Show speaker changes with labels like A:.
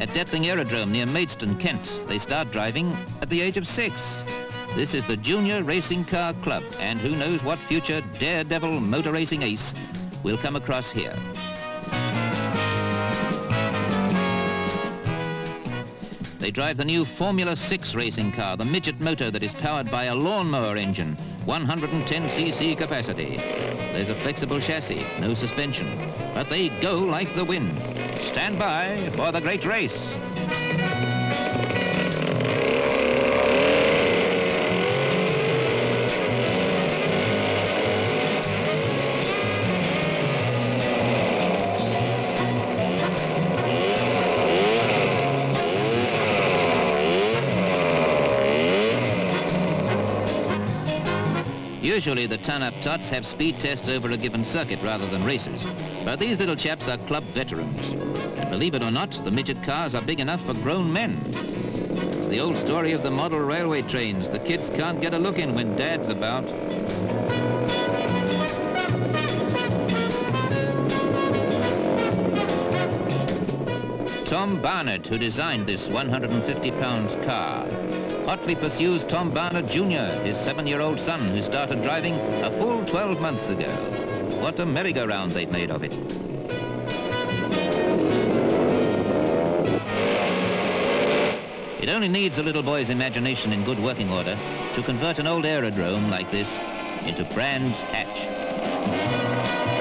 A: At Detling Aerodrome near Maidstone, Kent, they start driving at the age of six. This is the Junior Racing Car Club, and who knows what future daredevil motor racing ace will come across here. They drive the new Formula 6 racing car, the midget motor that is powered by a lawnmower engine, 110cc capacity. There's a flexible chassis, no suspension, but they go like the wind. Stand by for the great race. Usually the ton-up tots have speed tests over a given circuit rather than races. But these little chaps are club veterans. And believe it or not, the midget cars are big enough for grown men. It's the old story of the model railway trains. The kids can't get a look in when dad's about. Tom Barnard, who designed this 150 pounds car, hotly pursues Tom Barnard Jr., his seven-year-old son, who started driving a full 12 months ago. What a merry-go-round they've made of it. It only needs a little boy's imagination in good working order to convert an old aerodrome like this into Brands Hatch.